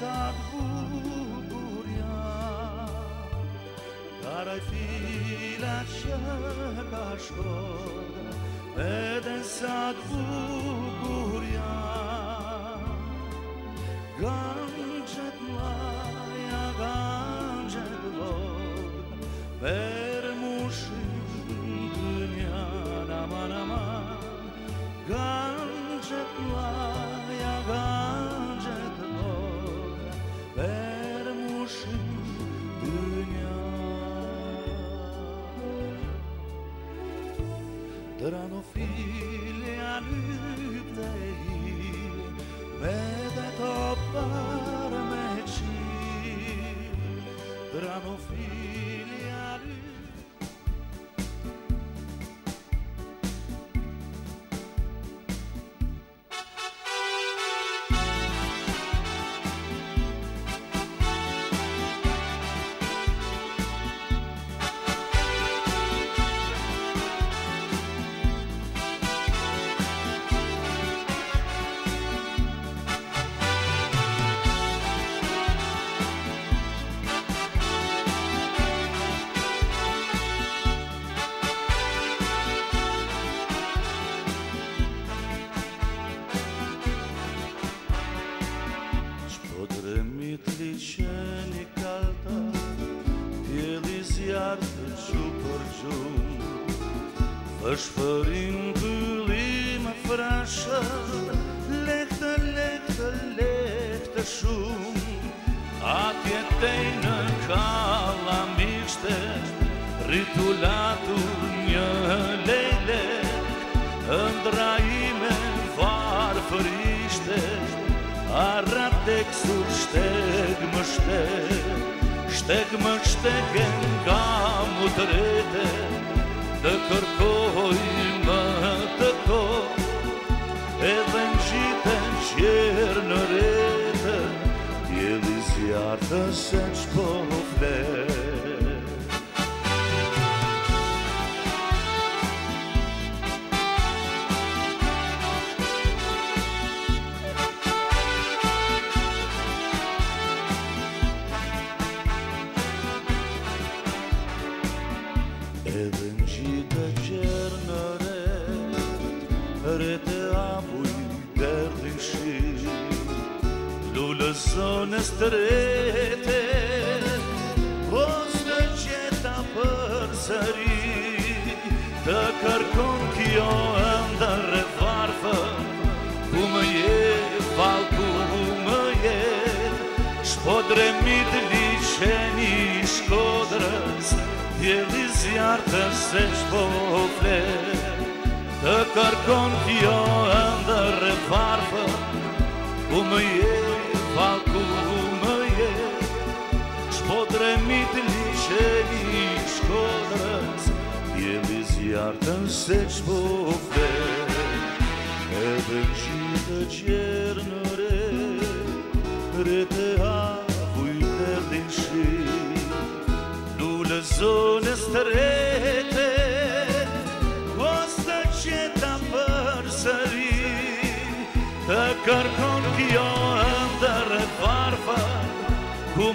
lăsat bucuria Dar ai fi la același cod Vede s-ar bucura Gata rritulatur një lejle Ndra ime varë fërishte arratek sur shteg më shtek, shteg më shtegen ka mu të dhe kërkoj më të ko edhe në gjitën qjerë në rete jeli zjarë të se që po në strete Poste që ta për sëri Të kërkon kjo ndër e varfë Ku më je, val ku më je Shpo dremit liqeni i shkodrës Djeli zjartë se shpo fle Të kërkon kjo ndër e varfë Ku më je, Вакуума ешь, подремитличени школас, Елиз ярдан сеч бове, Evencita cernure, retea vui perdiși, Dulă zone străi,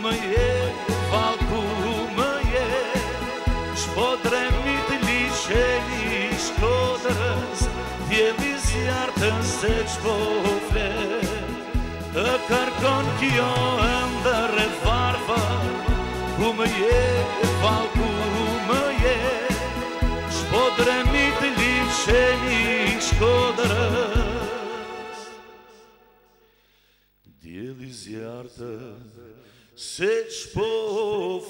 Ku me jetë, fal kuru me jetë Shpotre mi t'lishe një shkodrës Dje li zjartën se që po fletë Të karkon kjo ndër e farfar Ku me jetë, fal kuru me jetë Shpotre mi t'lishe një shkodrës Dje li zjartën Sete um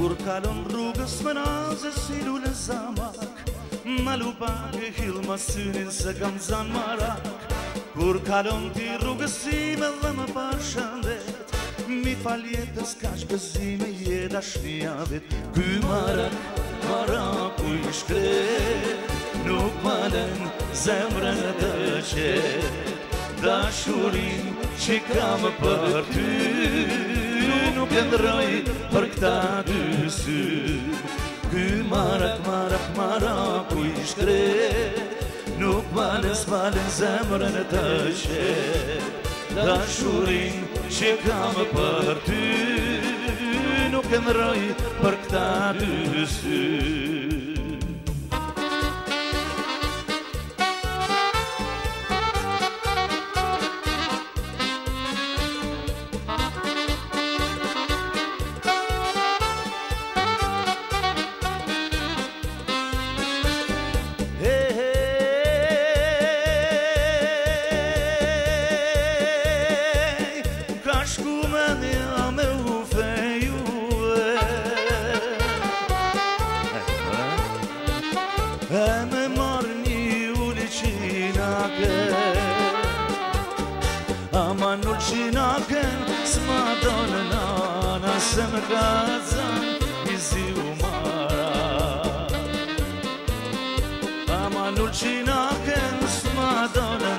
Urcaron rugas manazes e lunas amadas Në lupak e hilë më synin se kam zanë marak Kur kalon ti rrugësime dhe më pashandet Mi faljetës ka shpezime jet a shnia vet Ky marak, marak u i shkre Nuk më zemre të qe Da shurin që kam për ty Nuk e ndroj për këta dy Ky marat, marat, marat, u i Nuk manes, manes, zemrën e të qet Da shurin që kam për ty Nuk e më për këta dy sy naken Amanul și naken Sma dolnana Sem gazan Izi umara Amanul și naken Sma dolnana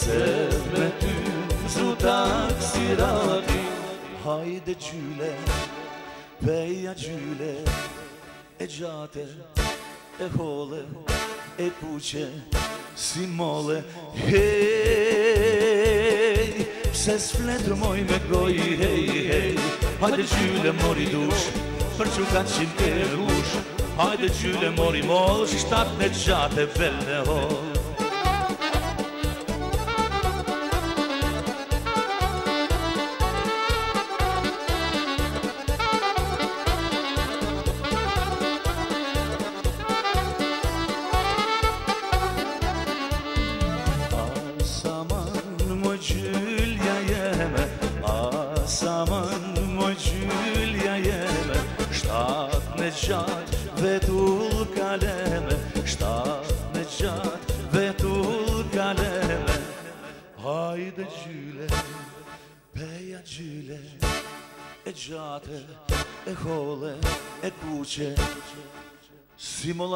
Se me ty zhuta si rati Hajde qyle, peja qyle E gjate, e hole, e puqe, si mole Hej, se s'fletë moj me goj, hej, hej Hajde qyle mori dush, për që kanë qim të rush Hajde qyle mori mol, shtatë me gjate, vel me hol gjate, e hole, e buqe, si më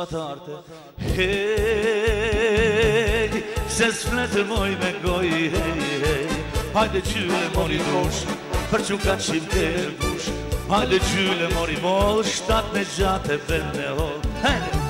Hej, se s'fletë moj me goj, hej, hej, hajde gjyre mori dosh, për që ka qim të e bush, hajde gjyre mori mol, shtat në gjate, vend në hol, hej, hej,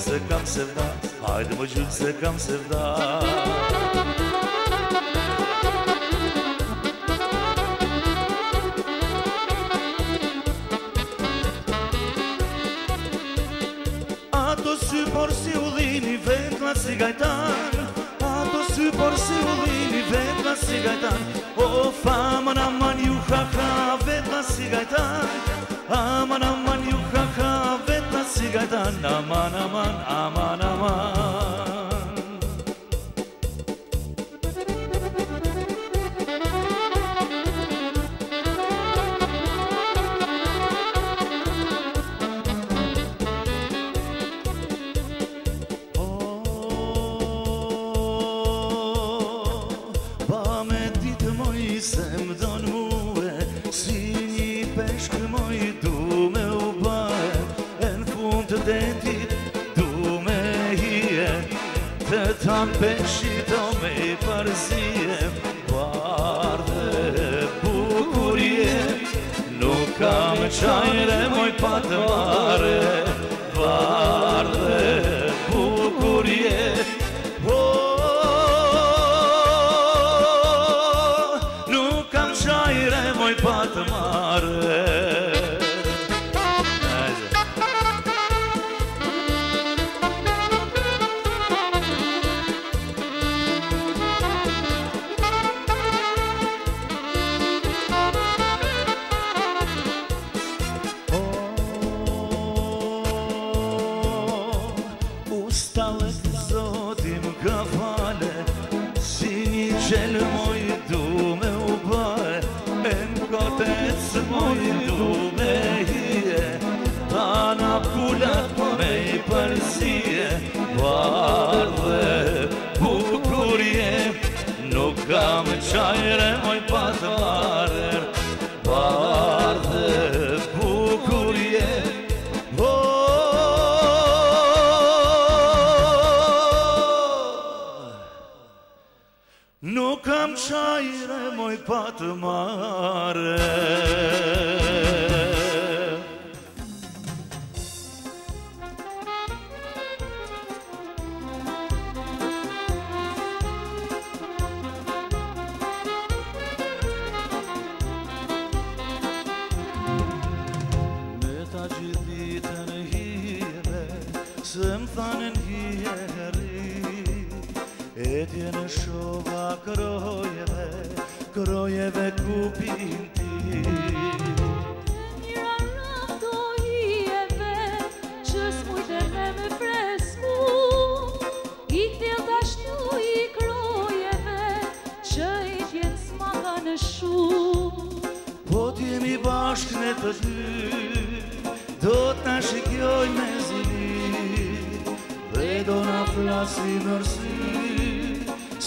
se kam se vda Hajde më gjyt se kam se Ato sy por si u dhini vetla si gajtan Ato sy por si u dhini vetla si gajtan O famën aman ju ha ha vetla si gajtan Aman aman gatan aman aman aman aman pe și domei părzie Par bucurie Nu cam ceaire moi pat mare Par de bucurie nu cam ceaire moi pat mare stale zoti më ka fale Si një qelë moj du me u bëhe E në kotec moj du me hije Ta në pullat po me i përsie Parë dhe bukurje Nuk kam qajre moj patë marë așa e moj pat mare moshkënë të dy Do të në shikjoj me do në flasi mërsi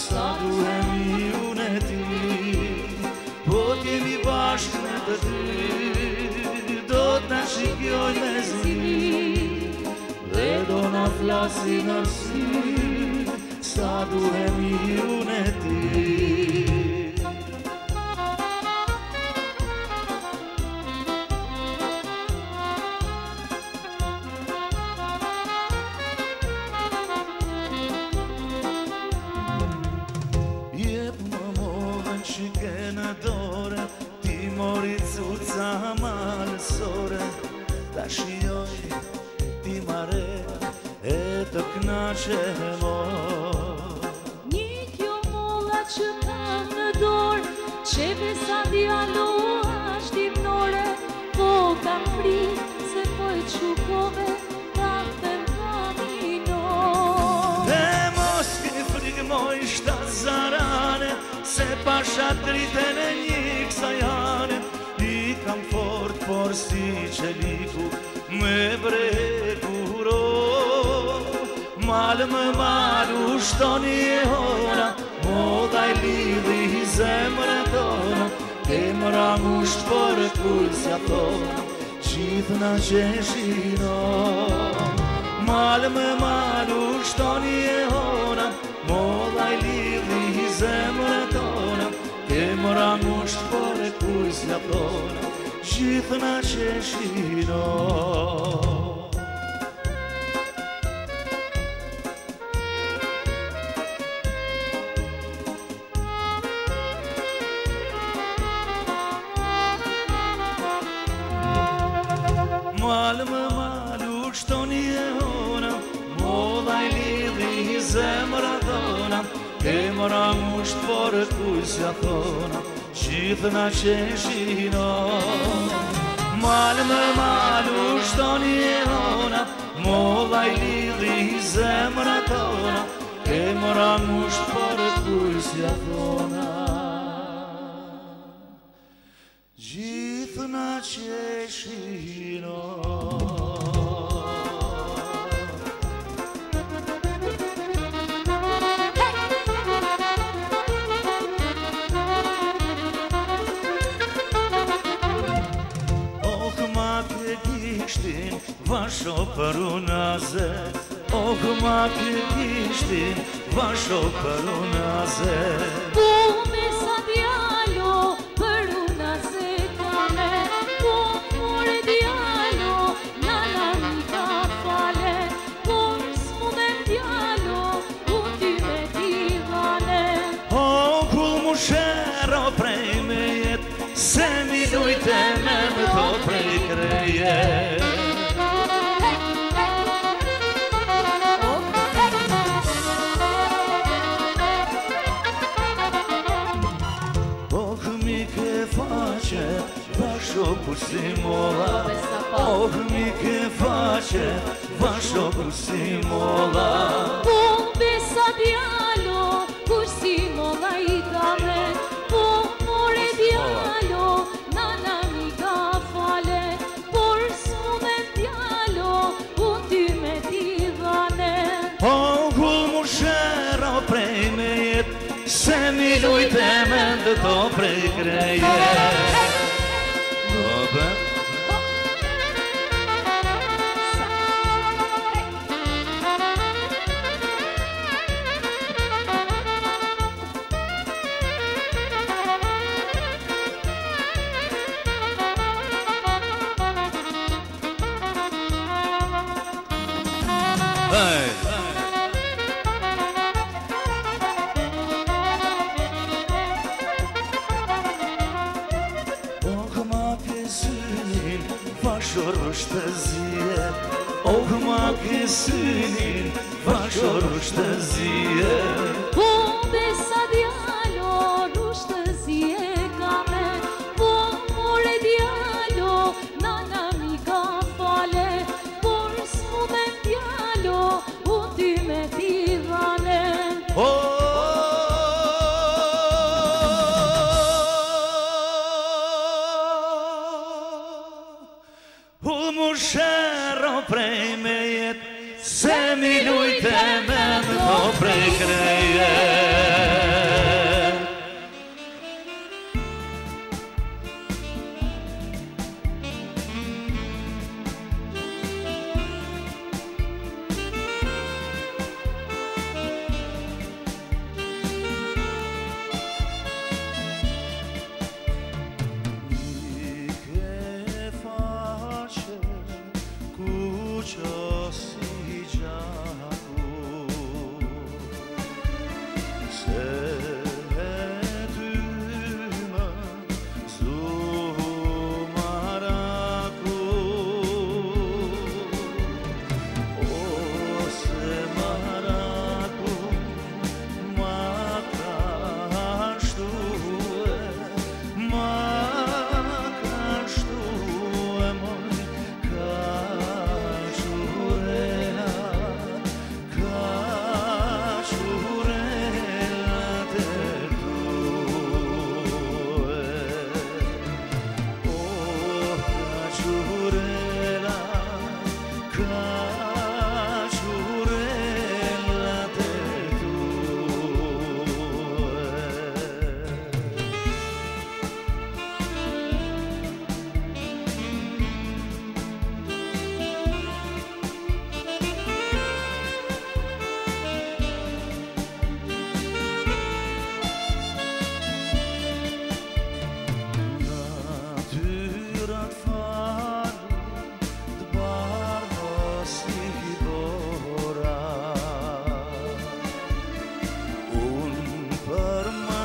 Sa duhem i unë ti Po të jemi të dy Do të në shikjoj me zili Dhe do në flasi mërsi Sa duhem i unë e ti po și adoră Timorițuța mare soră Dar și eu, Timare, e tocna ce mor Nici eu mă la ce dor Ce vesa dialog aș din nore Voca-mi Pa shatë dritën e njikë sa janë I kam fort, por si që lipu Me brekuro ro Malë me malë, ushtoni e hona Modaj lidh i zemre tona E mra ushtë, por e pulësja tona Qitë në gjeshino Malë me malë, ushtoni e hona Modaj lidh mëra mështë për e kujës nga tonë Gjithë në Malë më malë u e hona Modha i lidhi i zemë radhona E mora mushtë, por kuj si a thona, Gjithë na qesh Malë me malë, ushtoni e ona, Molla i lidhi i zemra tona, E mora mushtë, por kuj si a thona, Gjithë na qesh i Vașo părunează Ogma cât ești Vașo părunează Vașo părunează Oh, mică face vașocul Simola Oh, mică face vașocul Simola Bombe să dialo cu Simola i dame e de dobre greie. Dobre. Hey!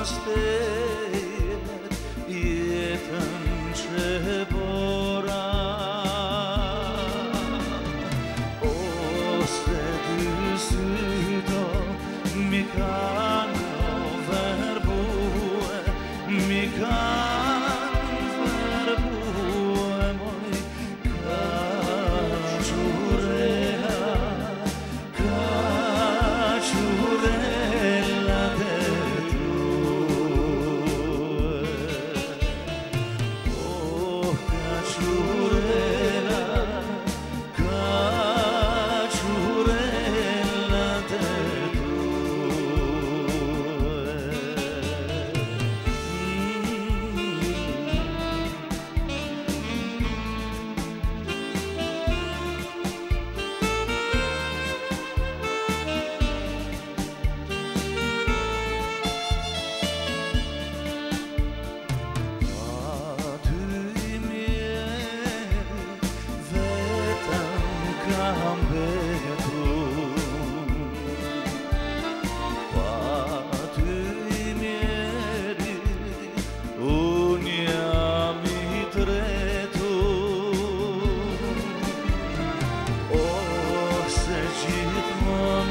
just there.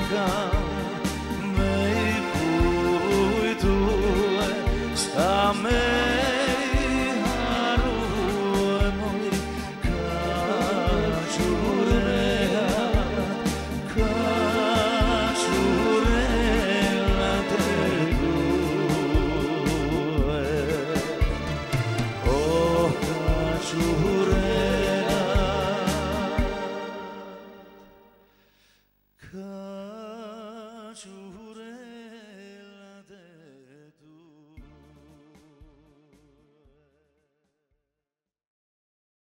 come.